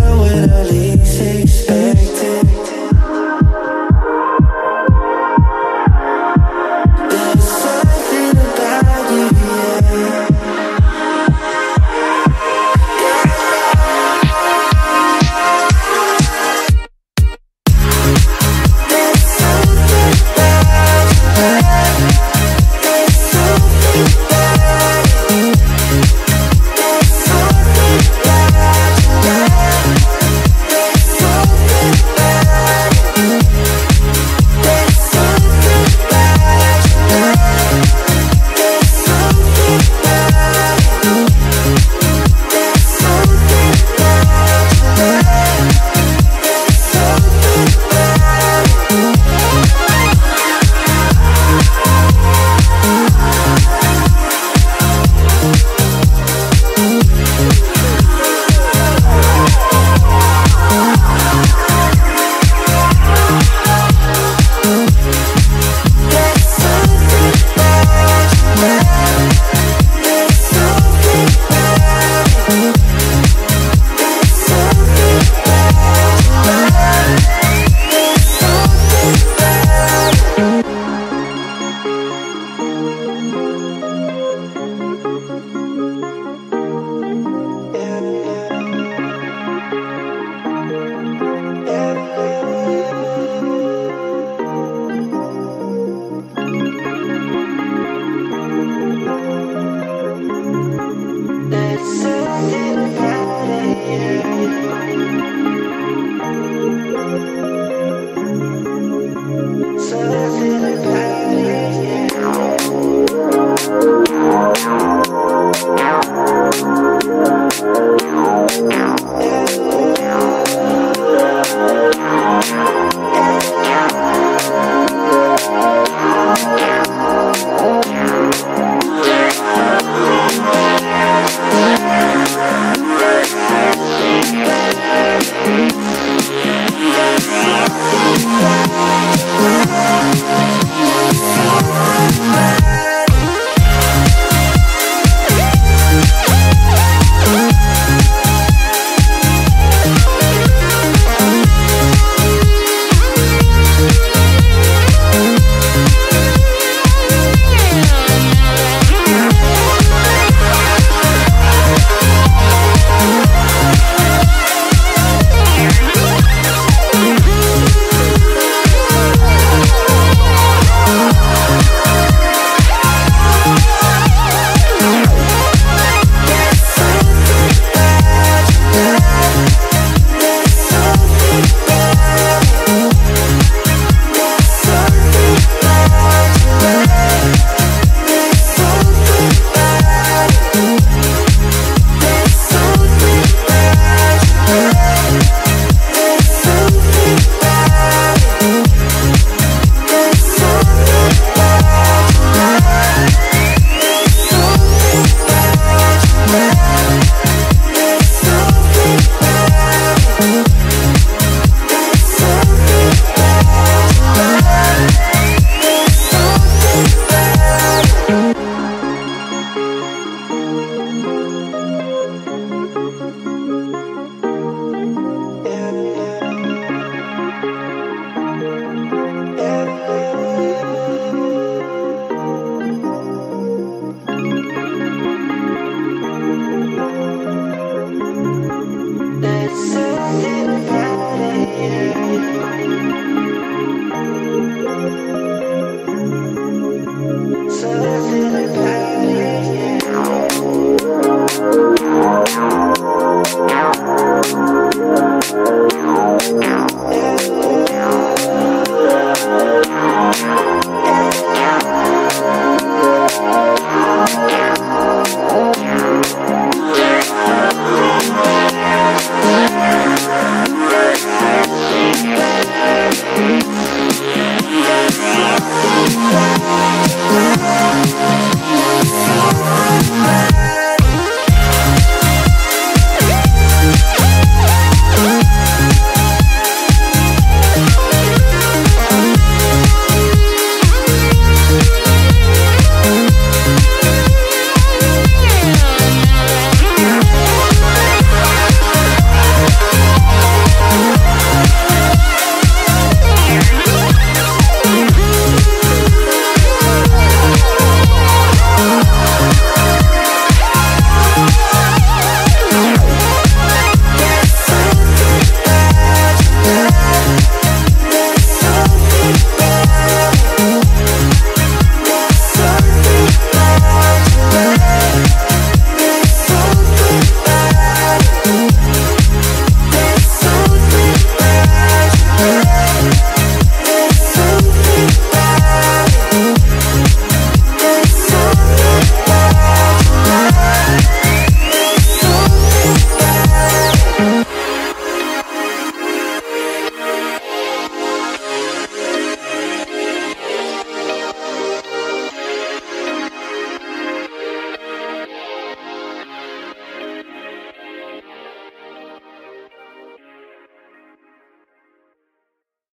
when I leave six something about it.